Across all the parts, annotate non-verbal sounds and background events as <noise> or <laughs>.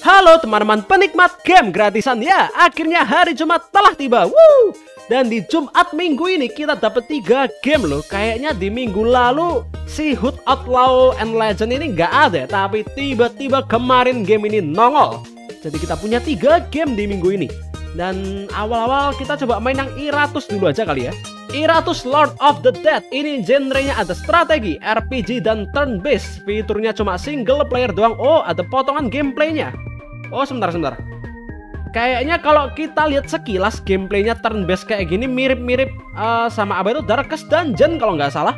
Halo teman-teman penikmat game gratisan ya Akhirnya hari Jumat telah tiba Woo! Dan di Jumat minggu ini kita dapat tiga game loh Kayaknya di minggu lalu si Hood Outlaw and Legend ini nggak ada Tapi tiba-tiba kemarin game ini nongol Jadi kita punya tiga game di minggu ini Dan awal-awal kita coba main yang Iratus dulu aja kali ya Iratus Lord of the Dead ini genrenya ada strategi, RPG dan turn based. Fiturnya cuma single player doang. Oh, ada potongan gameplaynya. Oh, sebentar sebentar. Kayaknya kalau kita lihat sekilas gameplaynya turn based kayak gini mirip-mirip uh, sama apa itu Darkest Dungeon kalau nggak salah.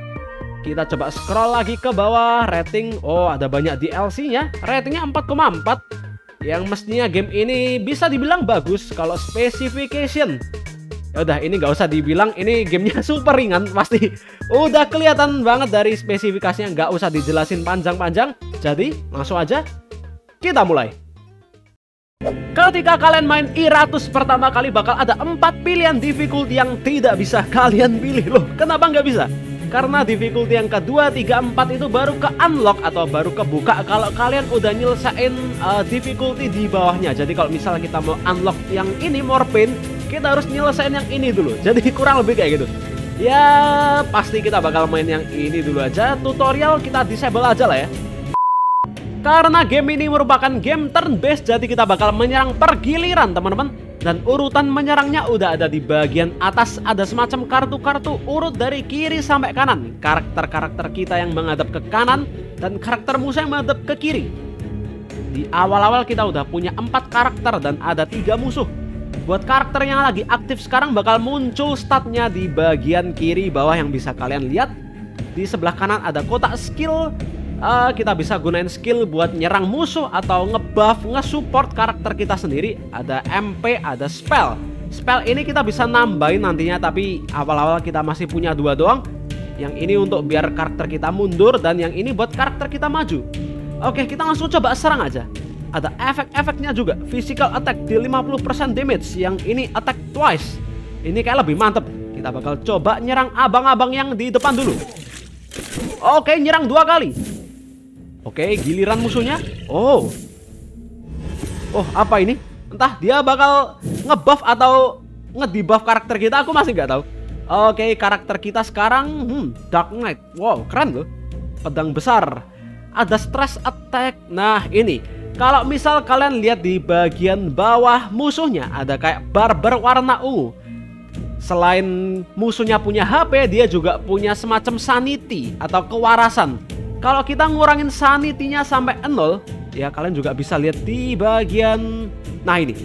Kita coba scroll lagi ke bawah rating. Oh, ada banyak DLC-nya. Ratingnya 4,4. Yang mestinya game ini bisa dibilang bagus kalau specification Ya udah ini nggak usah dibilang ini gamenya <laughs> super ringan pasti udah kelihatan banget dari spesifikasinya nggak usah dijelasin panjang-panjang jadi langsung aja kita mulai Ketika kalian main Iratus pertama kali bakal ada empat pilihan difficulty yang tidak bisa kalian pilih loh kenapa nggak bisa karena difficulty yang kedua, tiga, empat itu baru ke unlock atau baru kebuka kalau kalian udah nyelesain uh, difficulty di bawahnya. Jadi kalau misalnya kita mau unlock yang ini more pain, kita harus nyelesain yang ini dulu. Jadi <laughs> kurang lebih kayak gitu. Ya pasti kita bakal main yang ini dulu aja. Tutorial kita disable aja lah ya. Karena game ini merupakan game turn based jadi kita bakal menyerang per giliran teman-teman. Dan urutan menyerangnya udah ada di bagian atas. Ada semacam kartu-kartu urut dari kiri sampai kanan. Karakter-karakter kita yang menghadap ke kanan dan karakter musuh yang menghadap ke kiri. Di awal-awal kita udah punya empat karakter dan ada tiga musuh. Buat karakter yang lagi aktif sekarang bakal muncul statnya di bagian kiri bawah yang bisa kalian lihat. Di sebelah kanan ada kotak skill uh, kita bisa gunain skill buat nyerang musuh atau ngebuff, ngesupport karakter kita sendiri. Ada MP, ada spell. Spell ini kita bisa nambahin nantinya tapi awal-awal kita masih punya dua doang. Yang ini untuk biar karakter kita mundur dan yang ini buat karakter kita maju. Oke, kita langsung coba serang aja. Ada efek-efeknya juga. Physical attack di 50% damage. Yang ini attack twice. Ini kayak lebih mantep. Kita bakal coba nyerang abang-abang yang di depan dulu. Oke, nyerang dua kali. Oke, giliran musuhnya. Oh. Oh, apa ini? Entah dia bakal ngebuff atau ngedebuff karakter kita, aku masih nggak tahu. Oke, karakter kita sekarang hmm, Dark Knight. Wow, keren loh. Pedang besar. Ada stress attack. Nah, ini. Kalau misal kalian lihat di bagian bawah musuhnya ada kayak bar berwarna ungu. Selain musuhnya punya HP, dia juga punya semacam sanity atau kewarasan. Kalau kita ngurangin sanitinya sampai 0, ya kalian juga bisa lihat di bagian nah ini.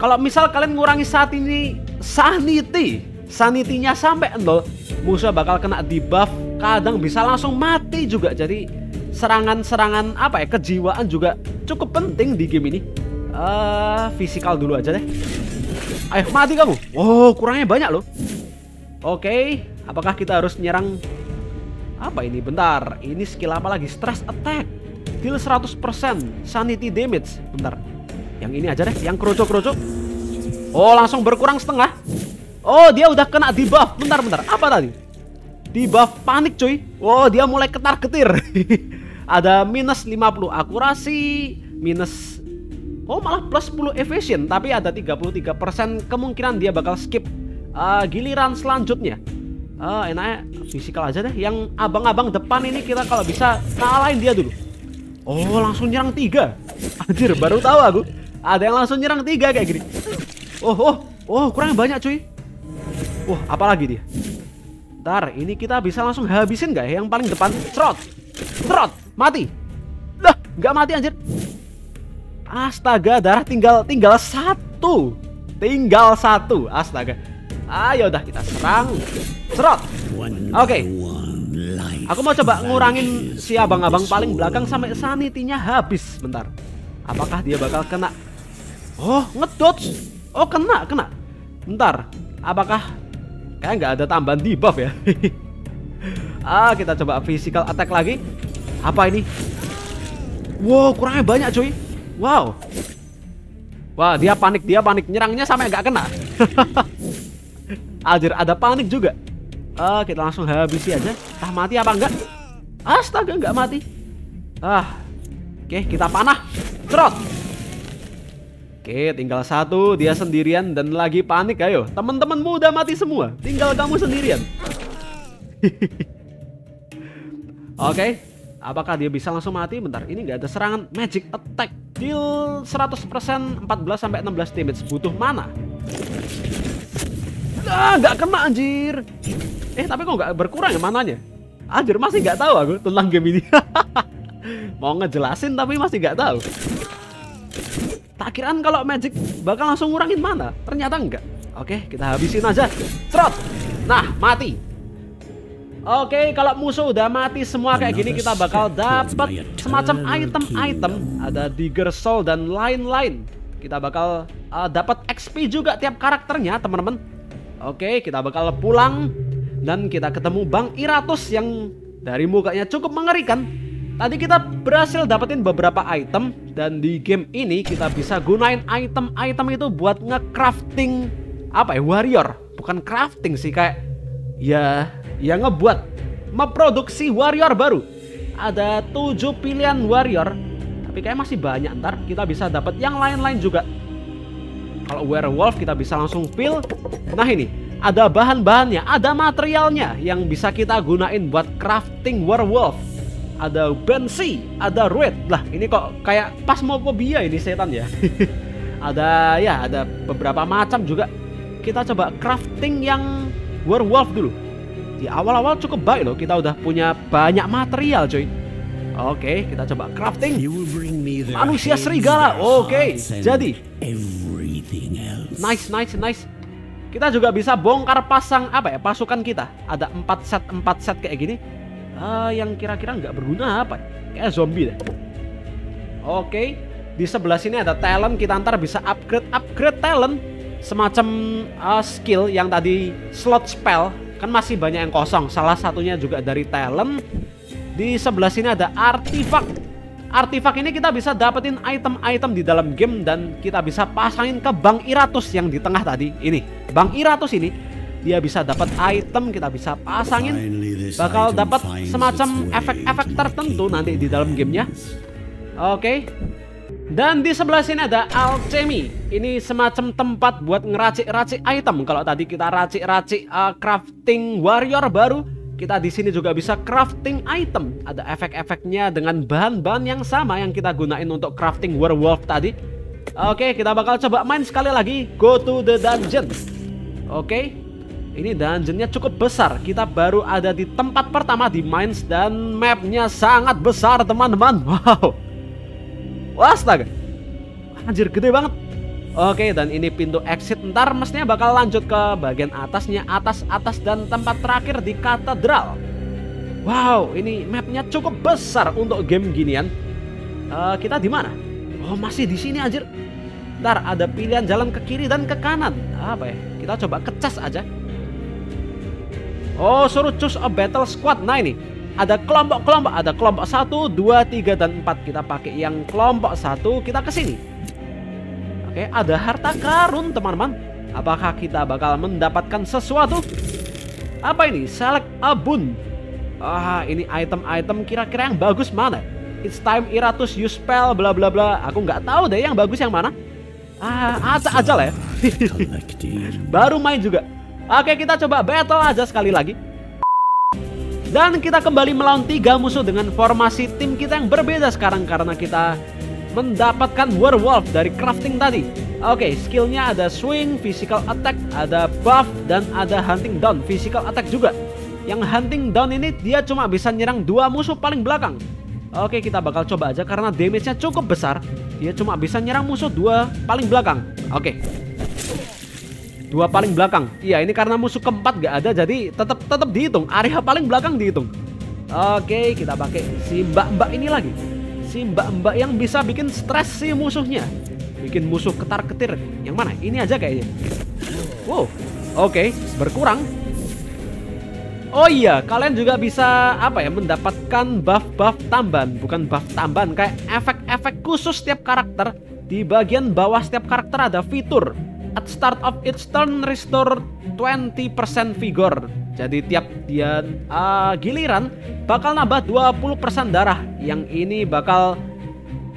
Kalau misal kalian ngurangi saat ini sanity, sanitinya sampai 0, musuh bakal kena debuff, kadang bisa langsung mati juga. Jadi serangan-serangan apa ya kejiwaan juga cukup penting di game ini. Uh, fisikal dulu aja deh. Ayo mati kamu. Wow, kurangnya banyak loh. Oke, okay, apakah kita harus nyerang apa ini? Bentar, ini skill apa lagi? Stress attack. Deal 100% sanity damage. Bentar. Yang ini aja deh, yang kroco-kroco. Oh, langsung berkurang setengah. Oh, dia udah kena debuff. Bentar, bentar. Apa tadi? Debuff panik, cuy. Oh, dia mulai ketar-ketir. <laughs> Ada minus 50 akurasi, minus Oh, malah plus 10 evasion, tapi ada 33% kemungkinan dia bakal skip uh, giliran selanjutnya. Uh, enaknya fisikal aja deh. Yang abang-abang depan ini kita kalau bisa kalahin dia dulu. Oh, langsung nyerang tiga. Anjir, baru tahu aku. Ada yang langsung nyerang tiga kayak gini. Oh, oh, oh, kurang banyak cuy. Wah, oh, apalagi dia? Ntar, ini kita bisa langsung habisin gak ya yang paling depan? Trot, trot, mati. Dah, nggak mati anjir. Astaga, darah tinggal tinggal satu. Tinggal satu. Astaga. Ayo dah kita serang. Serot. Oke. Okay. Aku mau coba ngurangin si abang-abang paling belakang sampai sanitinya habis. Bentar. Apakah dia bakal kena? Oh, ngedot. Oh, kena, kena. Bentar. Apakah kayak nggak ada tambahan debuff ya? <laughs> ah, kita coba physical attack lagi. Apa ini? Wow, kurangnya banyak cuy. Wow. Wah, dia panik, dia panik. Nyerangnya sampai nggak kena. <laughs> Anjir, ada panik juga. Ah, kita langsung habisi aja. Tah mati apa enggak? Astaga, enggak mati. Ah. Oke, kita panah. Trot. Oke, tinggal satu, dia sendirian dan lagi panik. Ayo, teman-temanmu udah mati semua. Tinggal kamu sendirian. <laughs> Oke, apakah dia bisa langsung mati? Bentar, ini nggak ada serangan magic attack. Deal 100% 14 sampai 16 damage. Butuh mana? Ah, nggak kena anjir. Eh, tapi kok nggak berkurang ya mananya? Anjir, masih nggak tahu aku tentang game ini. <laughs> Mau ngejelasin tapi masih nggak tahu. Tak kiraan kalau Magic bakal langsung ngurangin mana. Ternyata enggak. Oke, kita habisin aja. Trot. Nah, mati. Oke, kalau musuh udah mati semua kayak gini kita bakal dapat semacam item-item, ada Digger Soul dan lain-lain. Kita bakal uh, dapat XP juga tiap karakternya, teman-teman. Oke, kita bakal pulang dan kita ketemu Bang Iratus yang dari mukanya cukup mengerikan. Tadi kita berhasil dapetin beberapa item dan di game ini kita bisa gunain item-item itu buat nge-crafting apa ya warrior, bukan crafting sih kayak ya ya ngebuat memproduksi warrior baru. Ada tujuh pilihan warrior, tapi kayak masih banyak ntar kita bisa dapat yang lain-lain juga. Kalau werewolf kita bisa langsung fill. Nah ini ada bahan-bahannya, ada materialnya yang bisa kita gunain buat crafting werewolf ada Bensi, ada Red. Lah, ini kok kayak pas mau ini setan ya. <laughs> ada ya, ada beberapa macam juga. Kita coba crafting yang werewolf dulu. Di awal-awal cukup baik loh, kita udah punya banyak material, coy. Oke, kita coba crafting. Manusia serigala. Oke, jadi Nice, nice, nice. Kita juga bisa bongkar pasang apa ya pasukan kita. Ada 4 set 4 set kayak gini uh, yang kira-kira nggak berguna apa? Kayak zombie deh. Oke, di sebelah sini ada talent kita ntar bisa upgrade upgrade talent semacam uh, skill yang tadi slot spell kan masih banyak yang kosong. Salah satunya juga dari talent. Di sebelah sini ada artifak. Artifak ini kita bisa dapetin item-item di dalam game dan kita bisa pasangin ke Bang Iratus yang di tengah tadi. Ini, Bang Iratus ini dia bisa dapat item kita bisa pasangin. Bakal dapat semacam efek-efek tertentu nanti di dalam gamenya. Oke. Okay. dan di sebelah sini ada alchemy. Ini semacam tempat buat ngeracik-racik item. Kalau tadi kita racik-racik uh, crafting warrior baru kita di sini juga bisa crafting item ada efek-efeknya dengan bahan-bahan yang sama yang kita gunain untuk crafting werewolf tadi oke kita bakal coba main sekali lagi go to the dungeon oke. Ini dungeonnya cukup besar. Kita baru ada di tempat pertama di Mines dan mapnya sangat besar teman-teman. Wow. Astaga. Anjir gede banget. Oke, dan ini pintu exit. Ntar mestinya bakal lanjut ke bagian atasnya, atas, atas, dan tempat terakhir di katedral. Wow, ini mapnya cukup besar untuk game ginian. Uh, kita di mana? Oh, masih di sini anjir. Ntar ada pilihan jalan ke kiri dan ke kanan. Apa ya? Kita coba kecas aja. Oh, suruh choose a battle squad. Nah ini, ada kelompok-kelompok. Ada kelompok 1, 2, 3, dan 4. Kita pakai yang kelompok 1, kita ke sini. Oke, ada harta karun, teman-teman. Apakah kita bakal mendapatkan sesuatu? Apa ini? Select a boon. Ah, ini item-item kira-kira yang bagus mana? It's time Iratus use spell bla bla bla. Aku nggak tahu deh yang bagus yang mana. Ah, aja aja lah ya. <laughs> Baru main juga. Oke kita coba battle aja sekali lagi Dan kita kembali melawan tiga musuh dengan formasi tim kita yang berbeda sekarang Karena kita mendapatkan werewolf dari crafting tadi Oke skillnya ada swing, physical attack, ada buff, dan ada hunting down Physical attack juga Yang hunting down ini dia cuma bisa nyerang dua musuh paling belakang Oke kita bakal coba aja karena damage-nya cukup besar Dia cuma bisa nyerang musuh dua paling belakang Oke Dua paling belakang. Iya, ini karena musuh keempat gak ada jadi tetap tetap dihitung. Area paling belakang dihitung. Oke, kita pakai si mbak-mbak ini lagi. Si mbak-mbak yang bisa bikin stres si musuhnya. Bikin musuh ketar-ketir. Yang mana? Ini aja kayaknya. Wow. Oke, berkurang. Oh iya, kalian juga bisa apa ya mendapatkan buff-buff tambahan, bukan buff tambahan kayak efek-efek khusus setiap karakter. Di bagian bawah setiap karakter ada fitur at start of each turn restore 20% vigor. Jadi tiap dia uh, giliran bakal nambah 20% darah. Yang ini bakal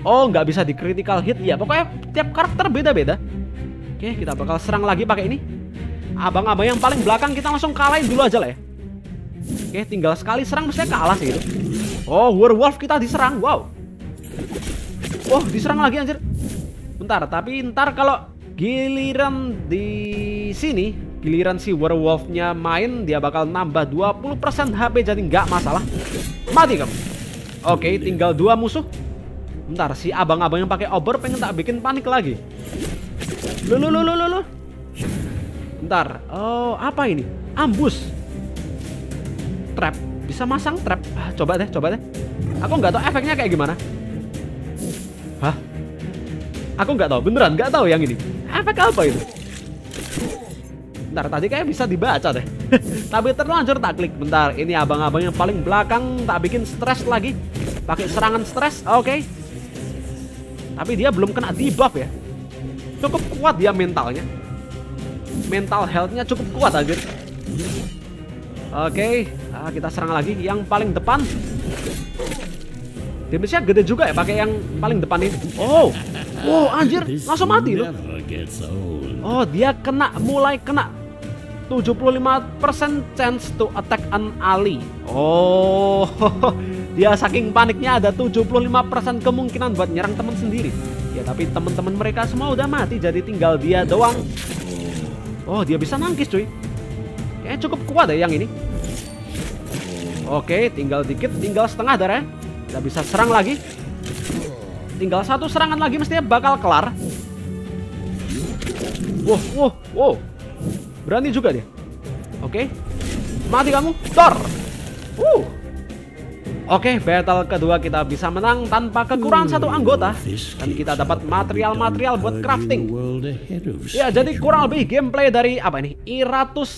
Oh, nggak bisa di critical hit ya. Pokoknya tiap karakter beda-beda. Oke, kita bakal serang lagi pakai ini. Abang-abang yang paling belakang kita langsung kalahin dulu aja lah ya. Oke, tinggal sekali serang mestinya kalah sih itu. Oh, werewolf kita diserang. Wow. Oh, diserang lagi anjir. Bentar, tapi ntar kalau giliran di sini, giliran si werewolfnya main, dia bakal nambah 20% HP jadi nggak masalah. Mati kamu. Oke, tinggal dua musuh. Bentar, si abang-abang yang pakai obor pengen tak bikin panik lagi. Lu lu lu lu lu. Bentar. Oh, apa ini? Ambus. Trap. Bisa masang trap. Ah, coba deh, coba deh. Aku nggak tahu efeknya kayak gimana. Hah? Aku nggak tahu, beneran nggak tahu yang ini. Efek apa itu? Bentar, tadi kayak bisa dibaca deh. <laughs> Tapi terlanjur tak klik. Bentar, ini abang-abang yang paling belakang tak bikin stres lagi. Pakai serangan stres, oke. Okay. Tapi dia belum kena debuff ya. Cukup kuat dia mentalnya. Mental healthnya cukup kuat aja. Oke, okay. nah, kita serang lagi yang paling depan. Damage-nya gede juga ya pakai yang paling depan ini. Oh, wow anjir, langsung mati loh. Oh, dia kena, mulai kena 75% chance to attack an ally. Oh, <laughs> dia saking paniknya ada 75% kemungkinan buat nyerang teman sendiri. Ya tapi teman-teman mereka semua udah mati jadi tinggal dia doang. Oh dia bisa nangkis cuy. Kayaknya cukup kuat deh yang ini. Oke tinggal dikit, tinggal setengah darah. Kita bisa serang lagi. Tinggal satu serangan lagi mestinya bakal kelar. Wow, wow, wow. Berani juga dia. Oke. Mati kamu. Dor. Uh. Oke, battle kedua kita bisa menang tanpa kekurangan satu anggota dan kita dapat material-material buat crafting. Ya, jadi kurang lebih gameplay dari apa ini? Iratus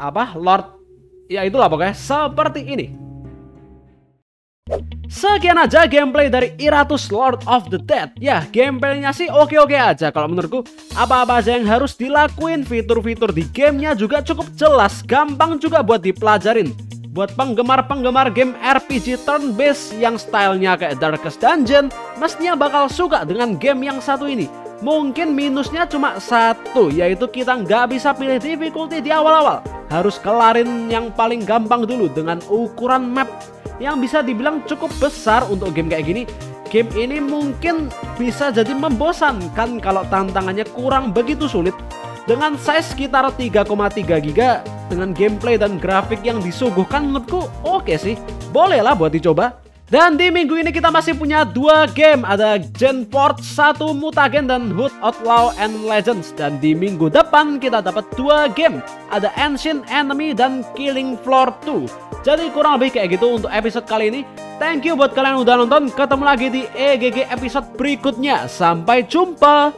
apa? Lord ya itulah pokoknya seperti ini. Sekian aja gameplay dari Iratus Lord of the Dead. Ya gameplaynya sih oke-oke aja. Kalau menurutku apa-apa aja yang harus dilakuin. Fitur-fitur di gamenya juga cukup jelas. Gampang juga buat dipelajarin. Buat penggemar-penggemar game RPG turn based yang stylenya kayak Darkest Dungeon, mestinya bakal suka dengan game yang satu ini. Mungkin minusnya cuma satu, yaitu kita nggak bisa pilih difficulty di awal-awal. Harus kelarin yang paling gampang dulu dengan ukuran map yang bisa dibilang cukup besar untuk game kayak gini. Game ini mungkin bisa jadi membosankan kalau tantangannya kurang begitu sulit. Dengan size sekitar 3,3 giga dengan gameplay dan grafik yang disuguhkan menurutku oke okay sih. Bolehlah buat dicoba. Dan di minggu ini kita masih punya dua game. Ada Genport 1 Mutagen dan Hood Outlaw and Legends. Dan di minggu depan kita dapat dua game. Ada Ancient Enemy dan Killing Floor 2 Jadi kurang lebih kayak gitu untuk episode kali ini. Thank you buat kalian udah nonton. Ketemu lagi di EGG episode berikutnya. Sampai jumpa